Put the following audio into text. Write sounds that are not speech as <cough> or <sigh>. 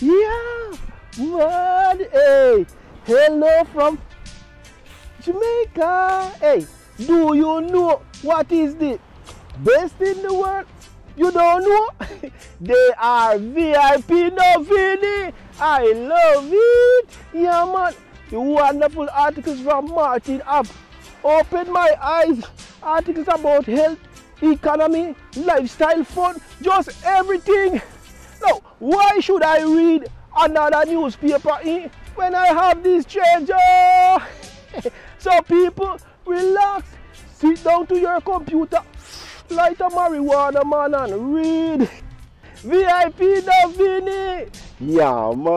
Yeah, man. Hey, hello from Jamaica. Hey, do you know what is the best in the world? You don't know? <laughs> they are VIP no, Noviny. I love it. Yeah, man. Wonderful articles from Martin have Open my eyes. Articles about health, economy, lifestyle, fun, just everything. Why should I read another newspaper eh, when I have this change? Oh! <laughs> so people, relax, sit down to your computer, light a marijuana man and read. VIP Davini. Yeah, man.